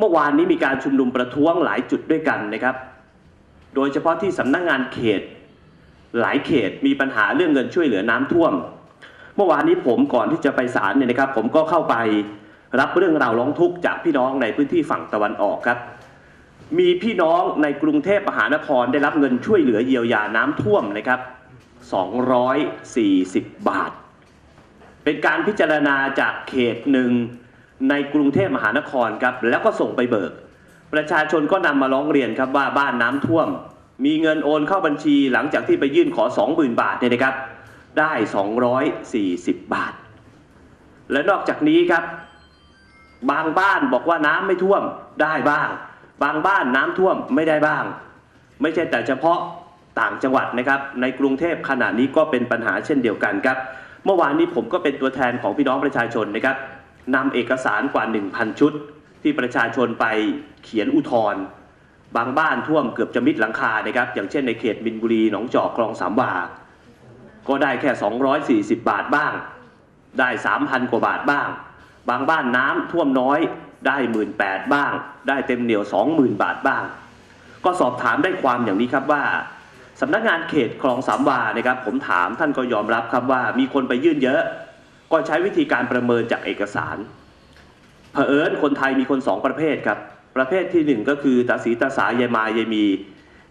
เมื่อวานนี้มีการชุมนุมประท้วงหลายจุดด้วยกันนะครับ โดยเฉพาะที่สำนักงานเขต หลายเขตมีปัญหาเรื่องเงินช่วยเหลือน้ำท่วม เมื่อวานนี้ผมก่อนที่จะไปศาลเนี่ยนะครับ ผมก็เข้าไปรับเรื่องราวร้องทุกข์จากพี่น้องในพื้นที่ฝั่งตะวันออกครับ มีพี่น้องในกรุงเทพมหานครได้รับเงินช่วยเหลือเยียวยาน้ำท่วมนะครับ 240 บาท เป็นการพิจารณาจากเขตหนึ่ง ในกรุงเทพมหานครครับแล้วก็ส่งไปเบิก ประชาชนก็นำมาร้องเรียนครับว่าบ้านน้ำท่วม มีเงินโอนเข้าบัญชีหลังจากที่ไปยื่นขอ 20,000 บาทเนี่ยนะครับ ได้ 240 บาท และนอกจากนี้ครับ บางบ้านบอกว่าน้ำไม่ท่วมได้บ้าง บางบ้านน้ำท่วมไม่ได้บ้าง ไม่ใช่แต่เฉพาะต่างจังหวัดนะครับในกรุงเทพขณะนี้ก็เป็นปัญหาเช่นเดียวกันครับ เมื่อวานนี้ผมก็เป็นตัวแทนของพี่น้องประชาชนนะครับ นำเอกสารกว่า 1,000 ชุด ที่ประชาชนไปเขียนอุทธรณ์บางบ้านท่วมเกือบจะมิดหลังคานะครับ อย่างเช่นในเขตมินบุรี หนองจอกคลองสามวา ก็ได้แค่ 240 บาทบ้าง ได้ 3,000 กว่าบาทบ้าง บางบ้านน้ำท่วมน้อยได้ 18,000บ้าง ได้เต็มเหนียว 20,000 บาทบ้าง ก็สอบถามได้ความอย่างนี้ครับว่าสำนักงานเขตคลองสามวานะครับผมถามท่านก็ยอมรับครับว่ามีคนไปยื่นเยอะ ก็ใช้วิธีการประเมินจากเอกสารเผอิญคนไทยมีคนสองประเภทครับ ประเภทที่หนึ่งก็คือตาสีตาสายายมายายมี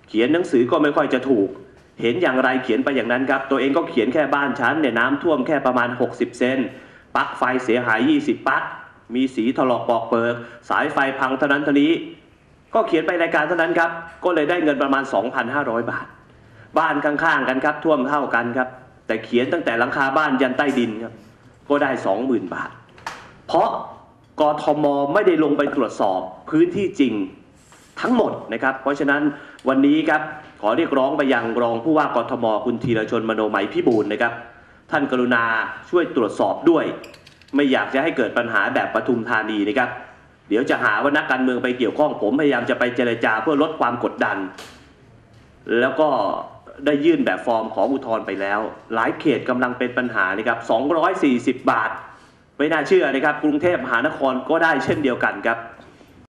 เขียนหนังสือก็ไม่ค่อยจะถูก เห็นอย่างไรเขียนไปอย่างนั้นครับ ตัวเองก็เขียนแค่บ้านชั้นเนี่ยน้ำท่วมแค่ประมาณ 60 เซนปลั๊กไฟเสียหาย 20ปลั๊กมีสีถลอกปอกเปิก สายไฟพังเท่านั้นเท่านี้ ก็เขียนไปรายการเท่านั้นครับ ก็เลยได้เงินประมาณ 2,500 บาท บ้านข้างๆกันครับท่วมเท่ากันครับ แต่เขียนตั้งแต่หลังคาบ้านยันใต้ดินครับ ก็ได้ 20,000 บาท เพราะกทมไม่ได้ลงไปตรวจสอบพื้นที่จริงทั้งหมดนะครับ เพราะฉะนั้นวันนี้ครับขอเรียกร้องไปยังรองผู้ว่ากทมคุณธีรชนมโนไหมพิบูลนะครับ ท่านกรุณาช่วยตรวจสอบด้วย ไม่อยากจะให้เกิดปัญหาแบบปทุมธานีนะครับ เดี๋ยวจะหาว่านักการเมืองไปเกี่ยวข้องผมพยายามจะไปเจรจาเพื่อลดความกดดัน แล้วก็ ได้ยื่นแบบฟอร์มขออุทธรณ์ไปแล้ว หลายเขตกำลังเป็นปัญหานะครับ 240 บาท ไม่น่าเชื่อนะครับ กรุงเทพมหานครก็ได้เช่นเดียวกันครับ